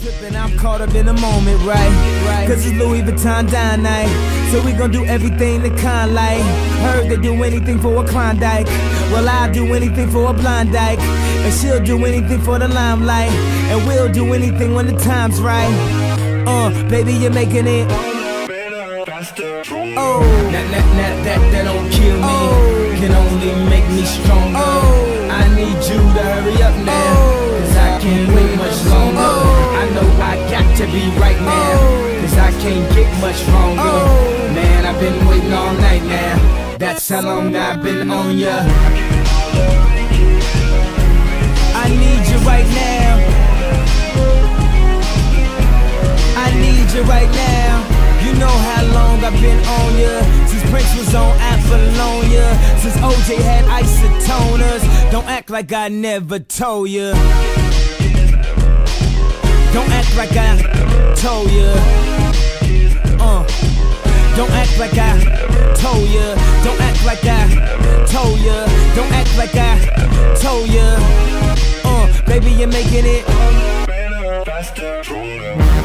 tripping, I'm caught up in the moment, right? Cause it's Louis Vuitton dine night. So we gon' do everything the kind like. Heard they do anything for a Klondike. Well, I'll do anything for a blind dyke. And she'll do anything for the limelight. And we'll do anything when the time's right. Uh, baby, you're making it. Oh, That, that, that, that, that don't right now. Oh. Cause I can't get much stronger. Oh. Man, I've been waiting all night now. That's how long I've been on ya. I need you right now. I need you right now. You know how long I've been on ya. Since Prince was on Apollonia. Since OJ had isotoners. Don't act like I never told ya. Don't act like I told ya. Uh. Don't act like I told ya. Don't act like I told ya. Don't act like I told ya. Uh, baby, you're making it.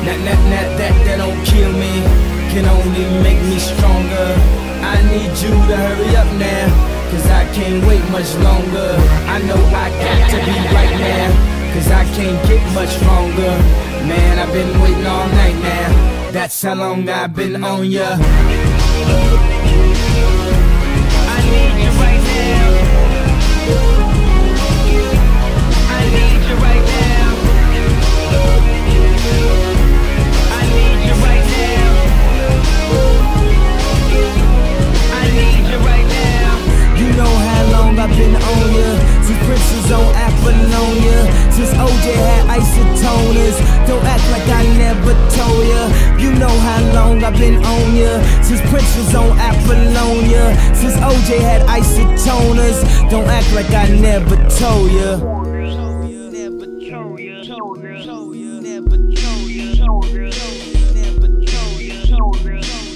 That, that, that, that, that don't kill me. Can only make me stronger. I need you to hurry up now. Cause I can't wait much longer. I know I got to be right now. Cause I can't get much stronger. Man, I've been waiting all night now. That's how long I've been on ya. I need you right now. I need you right now. I need you right now. I need you right now. You know how long I've been on ya. Since Prince was on Apollonia. Since OJ been on ya. Since Prince was on Apollonia. Since OJ had isotoners. Don't act like I never told ya. Never told ya. Told ya. Never told ya. Never. Told ya.